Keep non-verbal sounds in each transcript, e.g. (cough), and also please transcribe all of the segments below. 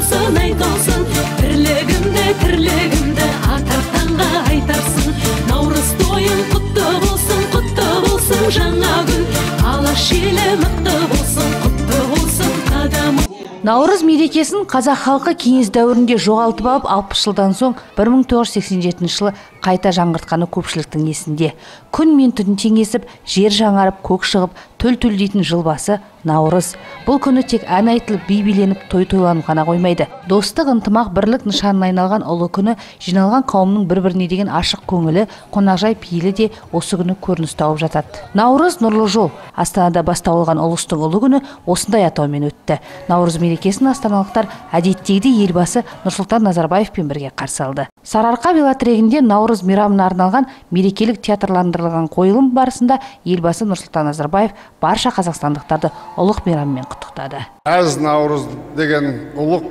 болсын айтылсын тірлігімді тірлігімді атартанға айтарсын наурыз тойың құтты болсын құтты болсын жаңа күн. Алаш елі мықты болсын құтты болсын қадамың наурыз мерекесін қазақ халқы кеңес дәуірінде жоғалтып алып алпыс жылдан соң 1987 жылы қайта жаңғыртқаны көпшіліктің есінде. Күн мен түн теңесіп жер жаңарып көк шығып төл төл дейтін жыл басы наурыз. Бұл күні тек ән айтылып би биленіп той тойланып қана қоймайды. Достық ынтымақ бірлік нышанына айналған ұлы күні жиналған қауымның бір біріне деген ашық көңілі қонақжай пейілі де осы күні көрініс тауып жатады. Наурыз нұрлы жол. Астанада бастау алған ұлыстың ұлы күні осындай атаумен өтті. Наурыз мерекесін астаналықтар әдеттегідей елбасы нұрсұлтан назарбаевпен бірге қарсы алды. Сарыарқа велотрегінде наурыз мейрамына арналған мерекелік театрландырылған қойылым барысында елбасы нұрсұлтан назарбаев барша қазақстандықтарды ұлық мейраммен құттықтады. Әз наурыз деген ұлық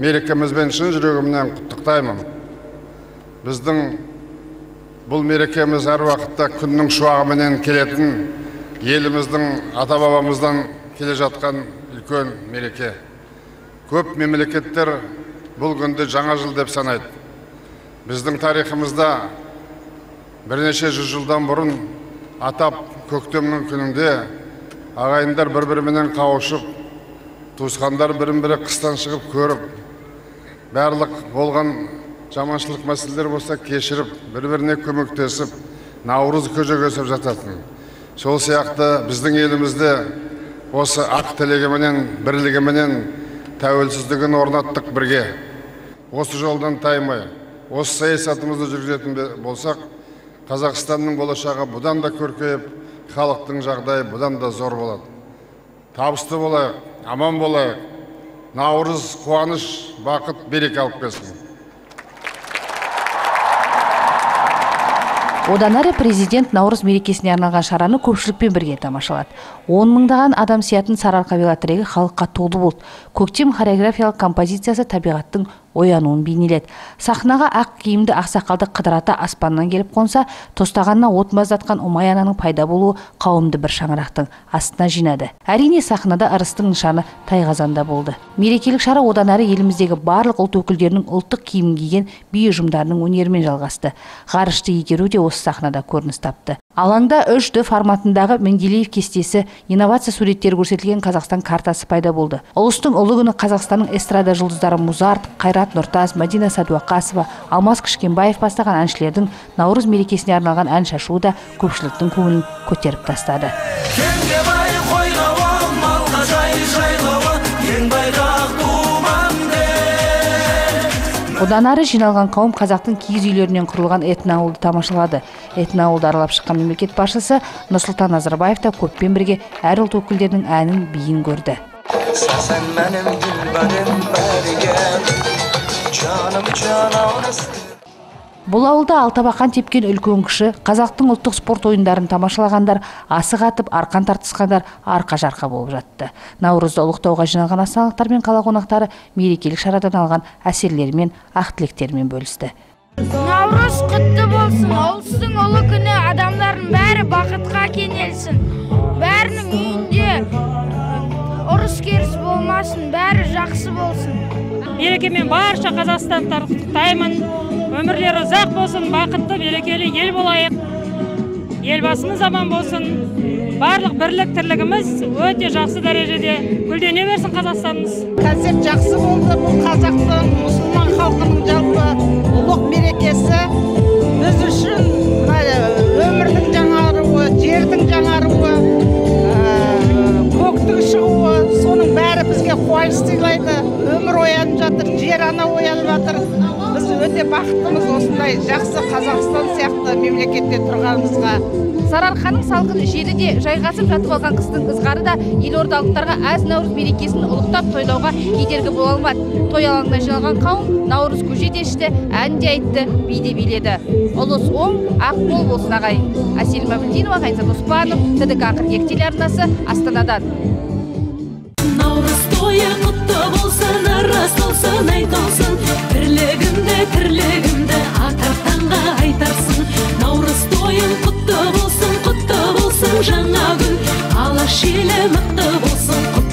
мерекемізбен шын жүрегімнен құттықтаймын. Біздің бұл мерекеміз әр уақытта күннің шуағыменен келетін еліміздің ата бабамыздан келе жатқан үлкен мереке. Көп мемлекеттер бұл күнді жаңа жыл деп санайды. Біздің тарихымызда бірнеше жүз жылдан бұрын атап көктемнің күнінде ағайындар бір біріменен қауышып туысқандар бірін бірі қыстан шығып көріп барлық болған жаманшылық мәселелер болса кешіріп бір біріне көмектесіп наурыз көже өсіп жататын. Сол сияқты біздің елімізде осы ақ тілегіменен бірлігіменен тәуелсіздігін орнаттық бірге. Осы жолдан таймай осы саясатымызды жүргізетін болсақ қазақстанның болашағы бұдан да көркейіп халықтың жағдайы бұдан да зор болады. Табысты болайық аман болайық. Наурыз қуаныш бақыт береке алып келсін. Одан әрі президент наурыз мерекесіне арналған шараны көпшілікпен бірге тамашалады. Он мыңдаған адам сиятын сарыарқа велотрегі халыққа толы болды. Көктем хореографиялық композициясы табиғаттың оянуын бейнеледі сахнаға ақ киімді ақсақалды қыдырата аспаннан келіп қонса тостағанына от маздатқан ұмай ананың пайда болуы қауымды бір шаңырақтың астына жинады. Әрине сахнада ырыстың нышаны тайқазанда болды. Мерекелік шара одан әрі еліміздегі барлық ұлт өкілдерінің ұлттық киімін киген би ұжымдарының өнерімен жалғасты. Ғарышты игеру де осы сахнада көрініс тапты. Алаңда үш д форматындағы менделеев кестесі инновация суреттері көрсетілген қазақстан картасы пайда болды. Ұлыстың ұлы күні қазақстанның эстрада жұлдыздары музарт қайрат нұртас мәдина сәдуақасова алмас кішкенбаев бастаған әншілердің наурыз мерекесіне арналған ән шашуы да көпшіліктің көңілін көтеріп тастады. Одан ары жиналған қауым қазақтың киіз үйлерінен құрылған этноауылды тамашалады. Этноауылды аралап шыққан мемлекет басшысы нұрсұлтан назарбаев та көппен бірге әр ұлт өкілдерінің әнін биін көрді. Canan бұл ауылда алтабақан тепкен үлкен кіші қазақтың ұлттық спорт ойындарын тамашалағандар асық атып арқан тартысқандар арқа жарқа болып жатты. Наурызды ұлықтауға жиналған астаналықтар мен қала қонақтары мерекелік шарадан алған әсерлерімен ақ тілектерімен бөлісті. Наурыз құтты болсын ұлыстың ұлы күні. Адамдардың бәрі бақытқа кенелсін. Бәрінің үйінде ұрыс керіс болмасын бәрі жақсы болсын. Мерекемен барша қазақстандықтарды құттықтаймын. Өмірлері ұзақ болсын бақытты берекелі ел болайық. Елбасымыз аман болсын. Барлық бірлік тірлігіміз өте жақсы дәрежеде. Гүлдене берсін қазақстанымыз? Концерт жақсы болды. Бұл қазақтың мұсылман халқының жалпы ұлық мерекесі. Біз үшін мына өмірдің жаңаруы жердің жаңаруы көктің шығуы соның бәрі бізге қуаныш сыйлайды өмір оянып жатыр жер ана оянып жатыр біз өте бақыттымыз осындай жақсы қазақстан сияқты мемлекетте тұрғанымызға сарыарқаның салқын желі де жайғасып жатып алған қыстың ызғары да елордалықтарға әз наурыз мерекесін ұлықтап тойлауға кедергі бола алмады той алаңына жиналған қауым наурыз көже де ішті ән де айтты би де биледі ұлыс оң ақ мол болсын ағайын әсел мәмілдинова ғайнзат оспанов тдк қыркүйек телеарнасы астанадан наурыз тойы құтты болсын ырыс болсын айтылсын тірлігімді тірлігімді атартанға айтарсын наурыз тойың құтты болсын құтты болсын жаңа күн алаш елі мықты болсын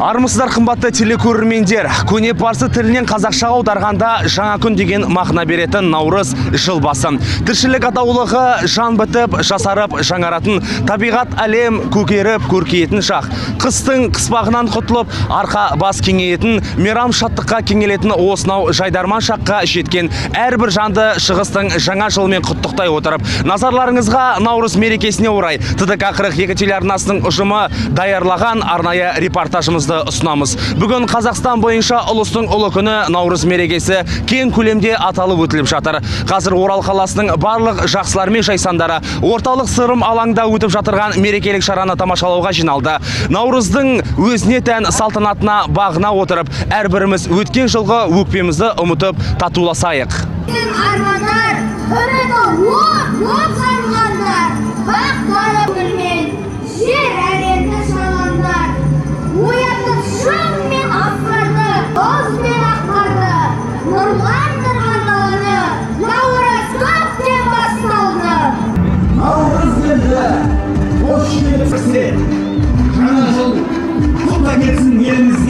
армысыздар қымбатты телекөрермендер. Көне парсы тілінен қазақшаға аударғанда жаңа күн деген мағына беретін наурыз жыл басы. Тіршілік атаулығы жан бітіп жасарып жаңаратын табиғат әлем көгеріп көркейетін шақ. Қыстың қыспағынан құтылып арқа бас кеңейетін мейрам шаттыққа кеңелетін осынау жайдарман шаққа жеткен әрбір жанды шығыстың жаңа жылымен құттықтай отырып назарларыңызға наурыз мерекесіне орай тдк қырық екі телеарнасының ұжымы даярлаған арнайы репортажымызды ұсынамыз. Бүгін қазақстан бойынша ұлыстың ұлы күні наурыз мерекесі кең көлемде аталып өтіліп жатыр. Қазір орал қаласының барлық жақсылар мен жайсандары орталық сырым алаңда өтіп жатырған мерекелік шараны тамашалауға жиналды. Наурыздың өзіне тән салтанатына бағына отырып әрбіріміз өткен жылғы өкпемізді ұмытып татуласайық. Армандар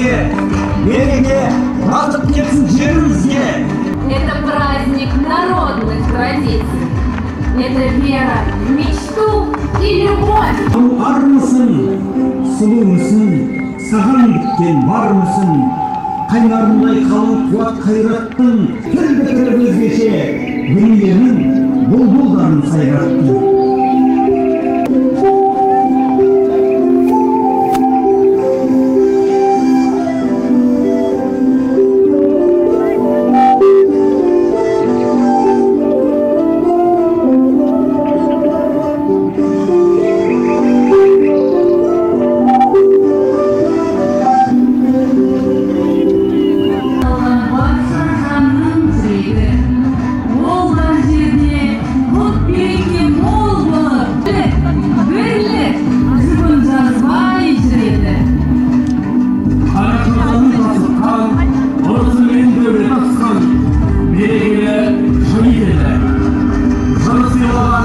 елімізге мереке бақыт келсін жерімізге Это праздник народных традиций. Это вера в мечту и любовь. армысың сұлумысың саған біткен бармысың қайнарындай қалың қуат қайраттың тіл бітіріп өзгеше дүниенің бұлбұлдарын сайраттың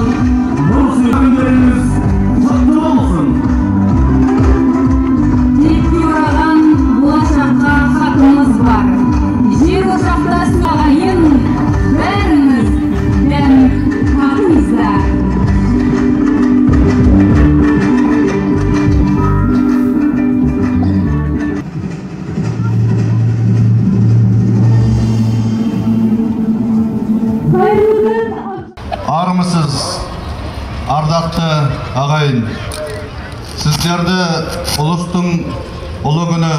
one. Армысыз ардақты ағайын сіздерді ұлыстың ұлы күні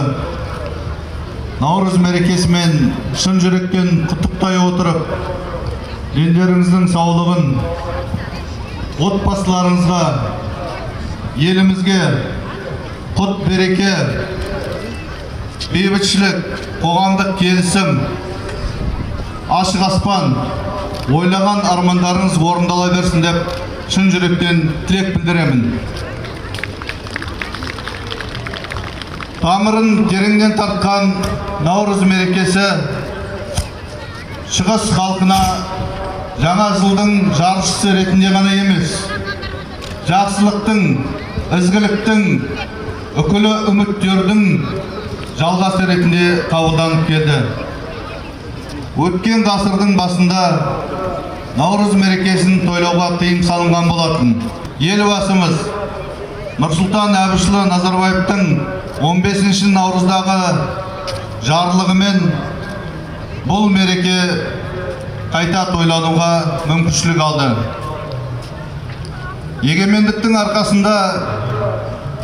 наурыз мерекесімен шын жүректен құттықтай отырып дендеріңіздің саулығын отбасыларыңызға елімізге құт береке бейбітшілік қоғамдық келісім ашық аспан ойлаған армандарыңыз орындала берсін деп шын жүректен тілек білдіремін. Тамырын тереңнен тартқан наурыз мерекесі шығыс халқына жаңа жылдың жаршысы ретінде ғана емес жақсылықтың ізгіліктің үкілі үміттердің жалғасы ретінде қабылданып келді. Өткен ғасырдың басында наурыз мерекесін тойлауға тыйым салынған болатын. Елбасымыз нұрсұлтан әбішұлы назарбаевтың 15 наурыздағы жарлығымен бұл мереке қайта тойлануға мүмкіншілік алды. Егемендіктің арқасында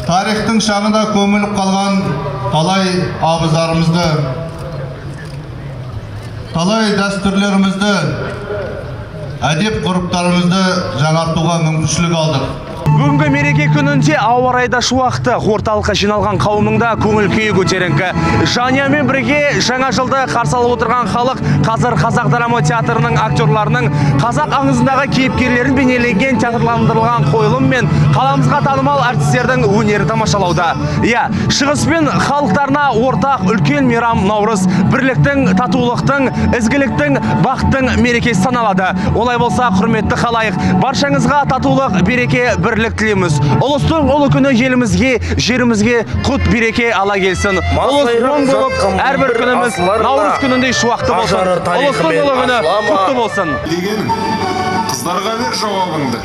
тарихтың шаңына көміліп қалған талай абыздарымызды талай дәстүрлерімізді әдеп ғұрыптарымызды жаңартуға мүмкіншілік алдық. Бүгінгі мереке күнінде ауа райы да шуақты орталыққа жиналған қауымның да көңіл күйі көтеріңкі. Жаниямен бірге жаңа жылды қарсы алып отырған халық қазір қазақ драма театрының актерларының қазақ аңызындағы кейіпкерлерін бейнеленген театрландырылған қойылым мен қаламызға танымал әртістердің өнерін тамашалауда. Иә, шығыс пен халықтарына ортақ үлкен мейрам наурыз бірліктің, татулықтың, ізгіліктің, бақыттың мерекесі саналады. Олай болса, құрметті халайық, баршаңызға татулық, береке, бірлік бірлік тілейміз ұлыстың ұлы күні елімізге жерімізге құт береке ала келсін ұлыс оң болып әрбір күніміз наурыз күніндей шуақты болсын ұлыстың ұлы күні құтты болсын дегенім қыздарға бер жауабыңды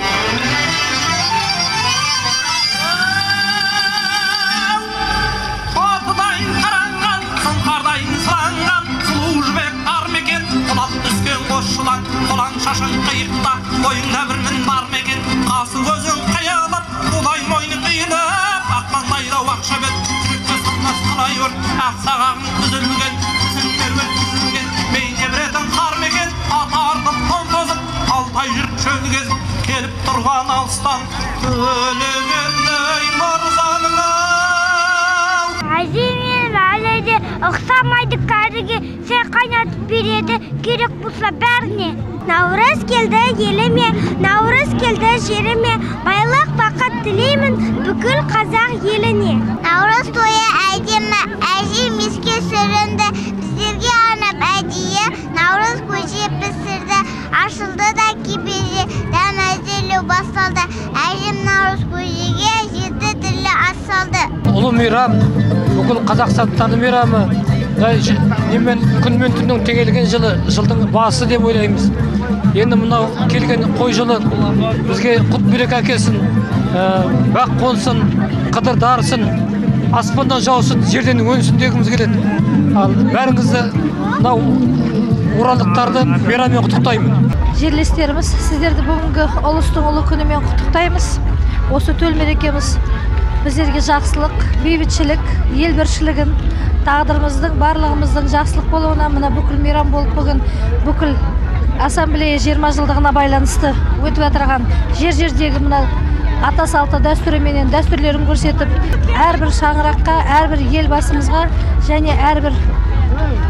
құлап түскен қос жылан, қолаң шашың қиықта, бойыңда бір мін бар алыстан, төлегендей мырзаның әже мен әледе ұқсамайды кәріге сен қайнатып береді керек болса бәріне наурыз келді еліме наурыз келді жеріме байлық бақыт тілеймін бүкіл қазақ еліне наурыз тойы әдемі әже меске сүрінді біздерге арнап әдейі наурыз көже пісірді ашылды да дәм басталды әжем наурыз көжеге жеті түрлі ас салды ұлы мейрам бүкіл қазақстандықтардың мейрамы күн мен түннің теңелген жылы жылдың басы деп ойлаймыз енді мынау келген қой жылы бізге құт береке әкелсін ә, бақ қонсын қыдыр дарысын аспаннан жаусын жерден өнсін дегіміз келеді ал бәріңізді мынау оралдықтарды мейраммен құттықтаймын. Жерлестеріміз сіздерді бүгінгі ұлыстың ұлы күнімен құттықтаймыз. Осы төл мерекеміз біздерге жақсылық бейбітшілік ел біршілігін тағдырымыздың барлығымыздың жақсылық болуына мына бүкіл мейрам болып бүгін бүкіл ассамблея жиырма жылдығына байланысты өтіп жатырған жер жердегі мына ата салты дәстүріменен дәстүрлерін көрсетіп әрбір шаңыраққа әрбір елбасымызға және әрбір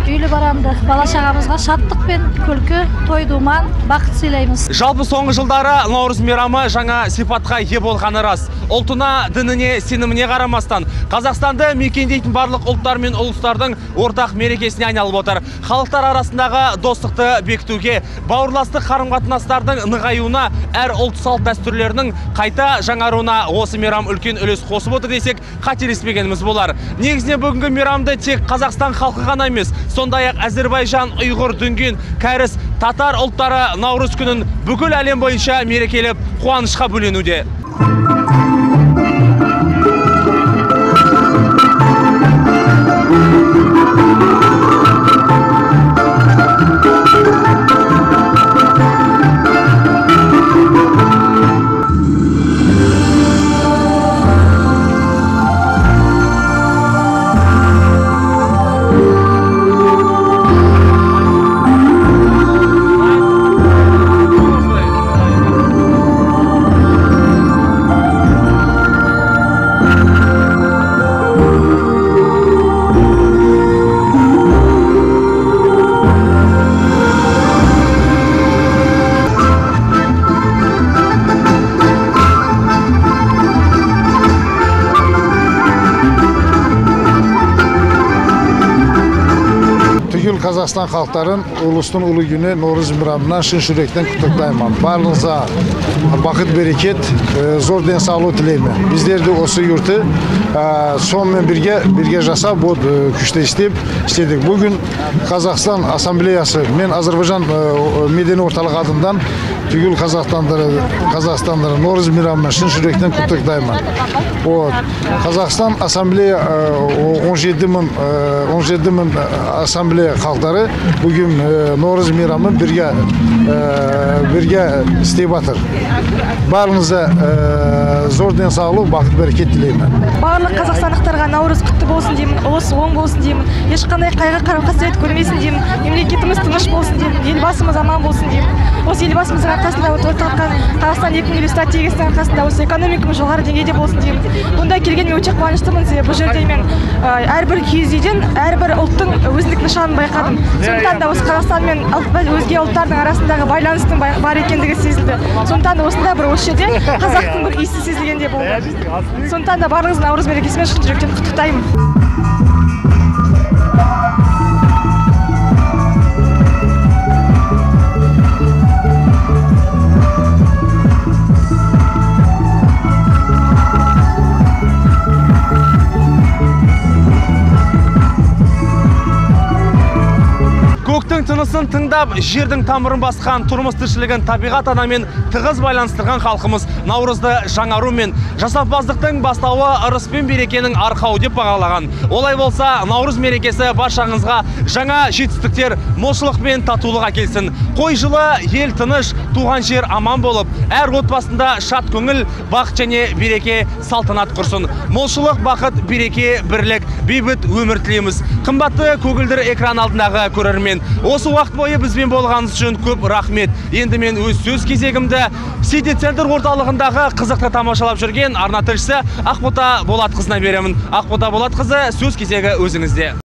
үйлі баранды бала шағамызға шаттық пен күлкі той думан бақыт сыйлаймыз Жалпы соңғы жылдары наурыз мейрамы жаңа сипатқа ие болғаны рас. Ұлтына, дініне, сеніміне қарамастан Қазақстанды мекендейтін барлық ұлттар мен ұлыстардың ортақ мерекесіне айналып отыр. Халықтар арасындағы достықты бекітуге, бауырластық қарым-қатынастардың нығаюына, әр ұлт салт дәстүрлерінің қайта жаңаруына осы мейрам үлкен үлес қосып отыр десек, қателеспегеніміз болар. Негізінен бүгінгі мейрамды тек Қазақстан халқы ғана емес, сондай-ақ Әзербайжан, Ұйғыр, Дүнген, Кәріс, татар ұлттары наурыз күнін бүкіл әлем бойынша мерекелеп қуанышқа бөленуде. Түгел қазақстан халықтарын ұлыстың ұлы күні наурыз мейрамынан шын жүректен құттықтаймын барлығыңызға бақыт берекет э, зор денсаулық тілеймін біздер де осы юртты э, сонымен бірге бірге жасап вот э, күшті істеп істедік бүгін қазақстан ассамблеясы мен әзербайжан э, медени орталық атынан түгел қазақстандары қазақстандары наурыз мейрамымен шын жүректен құттықтаймын вот. Қазақстан ассамблея э, 17 мың э, 17 мың ассамблея халықтары бүгін э, наурыз мейрамын бірге э, бірге істеп жатыр барлығыңызға э, зор денсаулық бақыт берекет тілеймін. Барлық қазақстандықтарға наурыз құтты болсын деймін ұлыс оң болсын деймін ешқандай қайғы қарым қасірет көрмесін деймін мемлекетіміз тыныш болсын деймін елбасымыз аман болсын деймін. Осы елбасымыздың арқасында жатқан қазақстан екі мың елу стратегиясының арқасында осы экономикамыз жоғары деңгейде болсын деймін. Бұнда келгеніме өте қуаныштымын. Себебі бұл жерде мен ә, әрбір киіз үйден әрбір ұлттың өзіндік нышанын байқадым. Сондықтан да осы қазақстан мен өзге ұлттардың арасындағы байланыстың бай- бар екендігі сезілді. Сондықтан да осында бір осы жерде (laughs) қазақтың бір иісі сезілгендей болды. Сондықтан да барлығыңызды наурыз мерекесімен шын жүректен құттықтаймын. Тынысын тыңдап жердің тамырын басқан тұрмыс тіршілігін табиғат анамен тығыз байланыстырған халқымыз наурызды жаңару мен жасампаздықтың бастауы ырыс пен берекенің арқауы деп бағалаған. Олай болса наурыз мерекесі баршаңызға жаңа жетістіктер молшылық пен татулық әкелсін. Қой жылы ел тыныш туған жер аман болып әр отбасында шат көңіл бақыт және береке салтанат құрсын. Молшылық бақыт береке бірлік бейбіт өмір тілейміз. Қымбатты көгілдір экран алдындағы көрермен осы уақыт бойы бізбен болғаныңыз үшін көп рахмет. Енді мен өз сөз кезегімді сити центр орталығындағы қызықты тамашалап жүрген арна тілшісі ақбота болатқызына беремін. Ақбота болатқызы сөз кезегі өзіңізде.